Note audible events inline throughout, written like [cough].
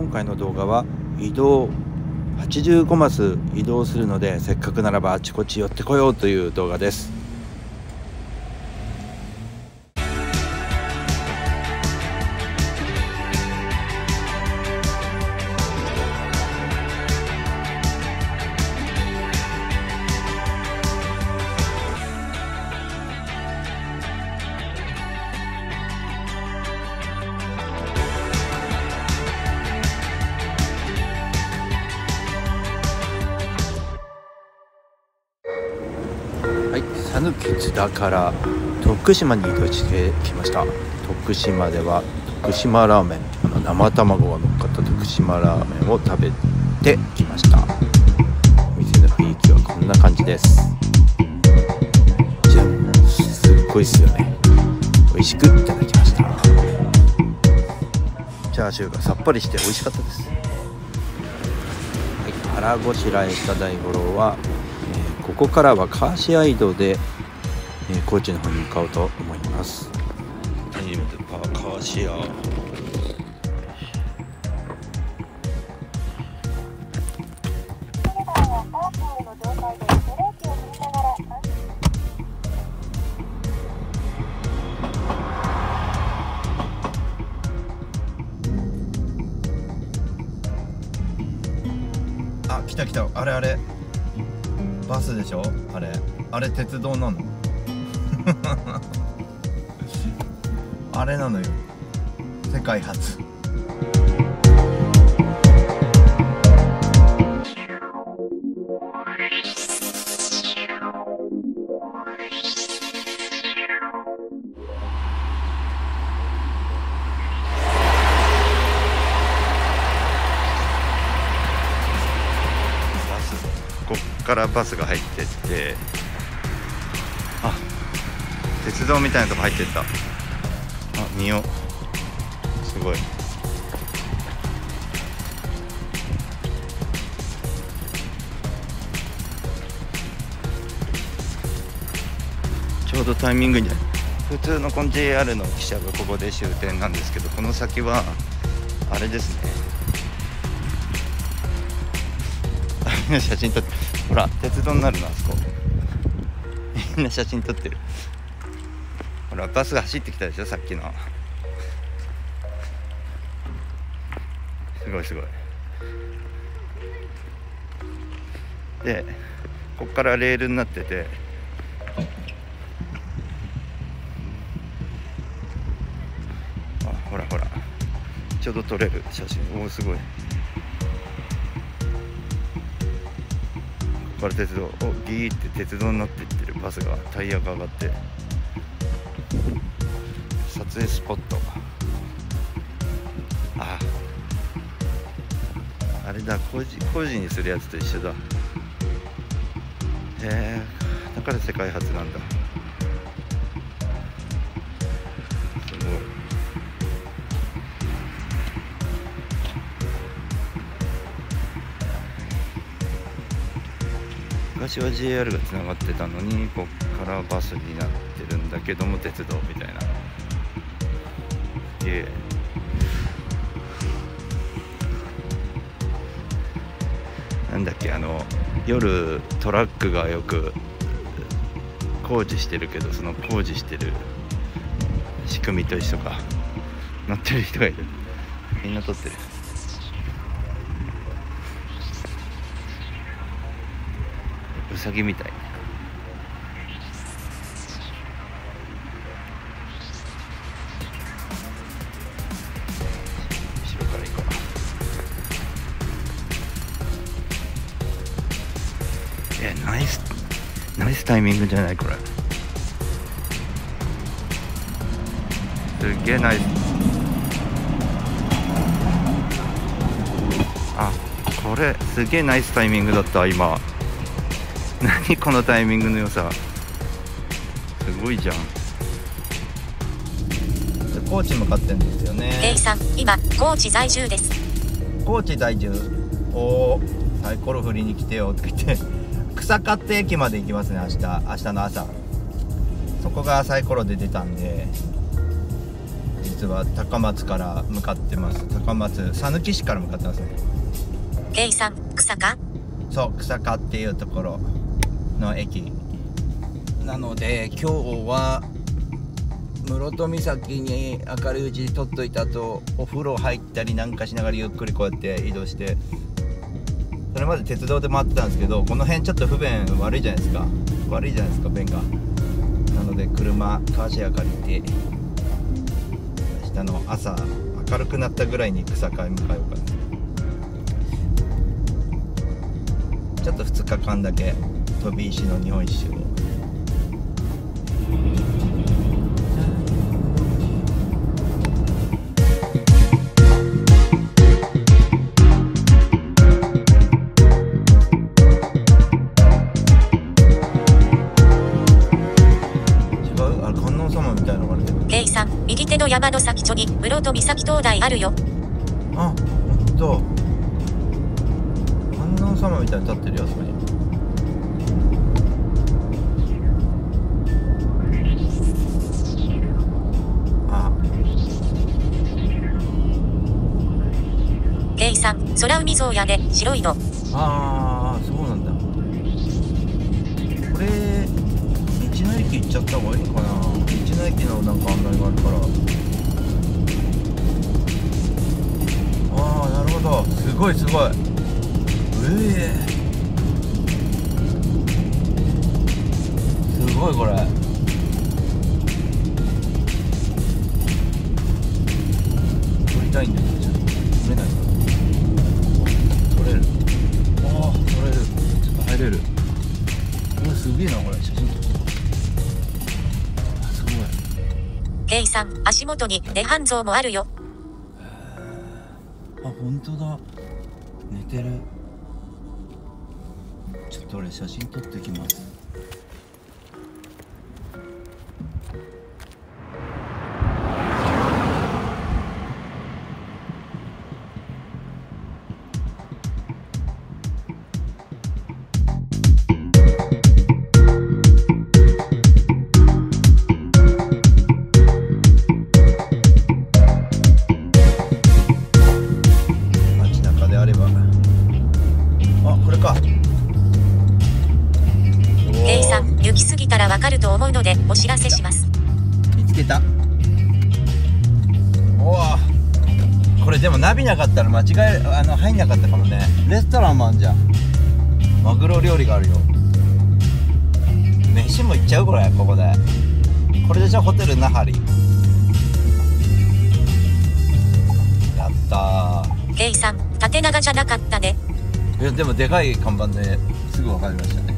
今回の動画は移動85マス移動するのでせっかくならばあちこち寄ってこようという動画です。田から徳島に移動してきました。徳島では徳島ラーメンあの生卵が乗っかった徳島ラーメンを食べてきました。お店の雰囲気はこんな感じです。じゃあすっごいっすよね。美味しくいただきました。チャーシューがさっぱりして美味しかったです。はい腹ごしらえした大五郎はえーここからはカーシア移動で、えー高知の方に向かおうと思います。初めてパーカーシア。あ来た来た。あれあれ。バスでしょ？あれ。あれ鉄道なの？[laughs] あれなのよ。世界初。バスこっからバスが入ってって鉄道みたいなとこ入ってった。あ見よう。すごい。ちょうどタイミングに普通のこの JR の汽車がここで終点なんですけどこの先はあれですね。[laughs] みんな写真撮ってほら鉄道になるなあそこ。みんな写真撮ってる。ほらバスが走ってきたでしょさっきの。すごいすごい。でこっからレールになってて。あほらほら。ちょうど撮れる写真。おおすごい。ここから鉄道。おギーって鉄道になっていってる。バスがタイヤが上がって。撮影スポット。ああ。れだ工事工事にするやつと一緒だ。へえだから世界初なんだ。すごい。昔は JR がつながってたのにこっからバスになって。だけども鉄道みたいな。すげえ。なんだっけあの夜トラックがよく工事してるけどその工事してる仕組みと一緒か。乗ってる人がいる。みんな撮ってる。ウサギみたい。ナイスナイスタイミングじゃないこれ。すっげえナイス。あこれすげえナイスタイミングだった今。[laughs] 何このタイミングの良さ。すごいじゃん。高知向かってんですよね。A さん、今、高知在住です。高知在住。おおサイコロ振りに来てよとか言って草勝駅まで行きますね明日明日の朝。そこがサイコロで出たんで実は高松から向かってます。高松讃岐市から向かってますね。さん、草かそう草加っていうところの駅。なので今日は室戸岬に明るいうちに撮っといた後お風呂入ったりなんかしながらゆっくりこうやって移動してそれまで鉄道で回ってたんですけどこの辺ちょっと不便悪いじゃないですか。悪いじゃないですか便が。なので車カーシェア借りて明日の朝明るくなったぐらいに草買い向かおうかな。ちょっと2日間だけ飛び石の日本一周。を山の先っちょに室戸岬灯台あるよ。あほんと。観音様みたいに立ってるよあそこに。あ。さん、空海像やね、白いの。あーそうなんだ。これ道の駅行っちゃった方がいいかな。道の駅のなんか案内があるからなるほど。すごいすごい。うえすごいこれ。撮りたいんだけどちょっと撮れない撮れる。ああ撮れる。ちょっと入れる。うわすげえなこれ。写真撮ってあすごい。ケイさん、足元に涅槃像もあるよ。あ本当だ。寝てる。ちょっと俺写真撮ってきます。これでもナビなかったら間違えあの入んなかったかもね。レストランもあんじゃん。マグロ料理があるよ。飯も行っちゃうこれここで。これでしょホテル那覇里やったケイさん、縦長じゃなかったね。ーいやでもでかい看板ですぐ分かりましたね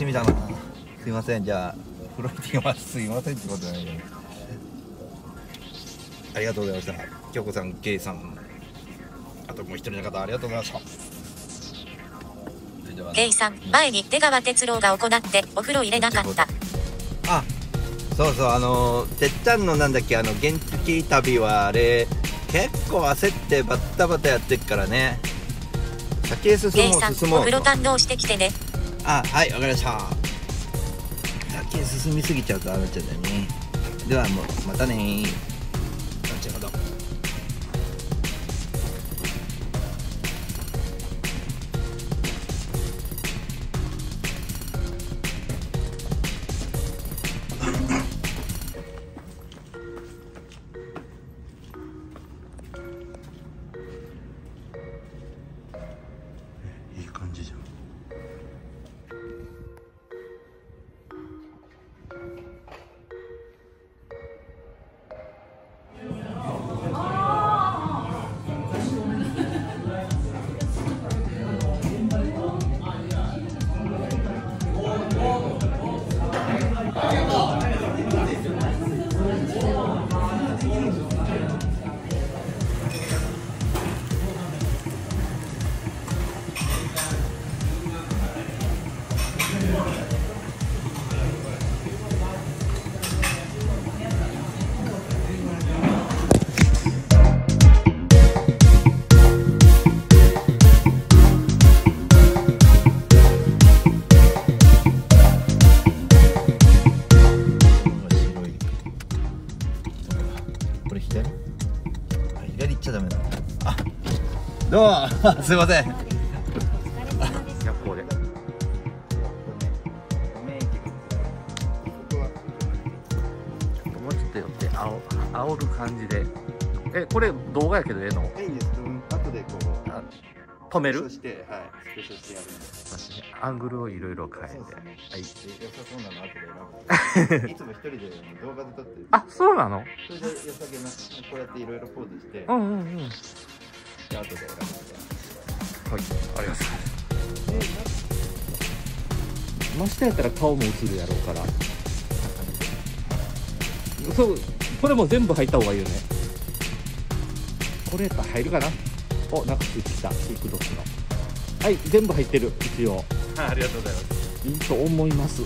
しみだな。すいません。じゃあ風呂行ってきますすいませんってことないけどありがとうございました京子さんケイさんあともう一人の方ありがとうございました。ケイさん、前に出川哲郎が行って、お風呂入れなかった。あそうそうあのてっちゃんのなんだっけあの原付旅はあれ結構焦ってバッタバタやってっからね。先へ進もう進もう。お風呂堪能してきてね。あはいわかりました。先へ進みすぎちゃうとああなっちゃうんだよね。ではもうまたねー。後ほどどうも [laughs] すいません。いやこれもうちょっと寄ってあお煽る感じで。えこれ動画やけどええの？いいんです。後でこう、あ止める？スクショして、はい、スクショしてやる。んです。アングルをいろいろ変えて。はい。良さそうなの後で選ぶ。いつも一人で動画で撮ってる。あそうなの？それで良さげな、こうやっていろいろポーズして、うんうんうん。はいで後で選ぶみたい。ありがとうございます。真下やったら顔も映るやろうからそうこれも全部入った方がい。い。よねこれやったら入るかなおなんかつい。てきた TikTok のはい。全部入ってる一応はい。ありがとうござい。ます。い。い。と思い。ます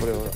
これを